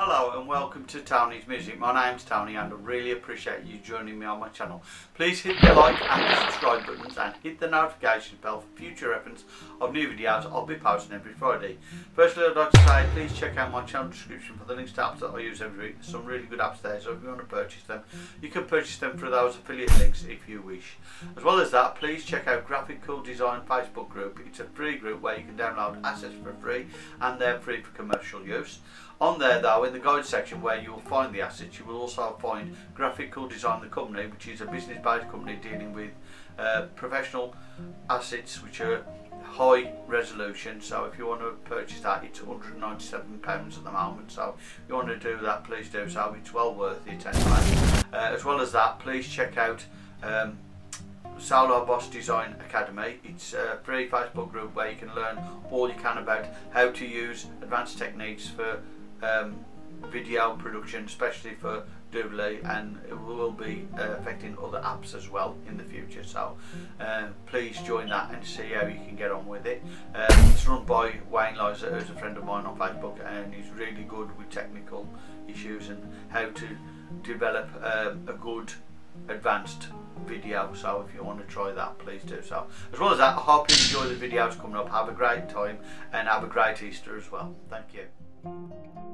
Hello and welcome to Tony's Music. My name's Tony and I really appreciate you joining me on my channel. Please hit the like and the subscribe buttons and hit the notification bell for future reference of new videos I'll be posting every Friday. Firstly I'd like to say please check out my channel description for the links to apps that I use every week. There's some really good apps there so if you want to purchase them you can purchase them through those affiliate links if you wish. As well as that please check out Graphic Cool Design Facebook group. It's a free group where you can download assets for free and they're free for commercial use. On there though, in the guide section where you will find the assets, you will also find Graphical Design the Company, which is a business-based company dealing with uh, professional assets which are high resolution. So if you want to purchase that, it's £197 at the moment. So if you want to do that, please do so. It's well worth it anyway. Uh, as well as that, please check out um, Solo Boss Design Academy. It's a free Facebook group where you can learn all you can about how to use advanced techniques for um, video production, especially for Doodly, and it will be uh, affecting other apps as well in the future. So uh, please join that and see how you can get on with it. Uh, it's run by Wayne Liza, who's a friend of mine on Facebook, and he's really good with technical issues and how to develop um, a good advanced video. So if you want to try that please do so. As well as that I hope you enjoy the videos coming up. Have a great time and have a great Easter as well. Thank you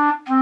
Mm-hmm.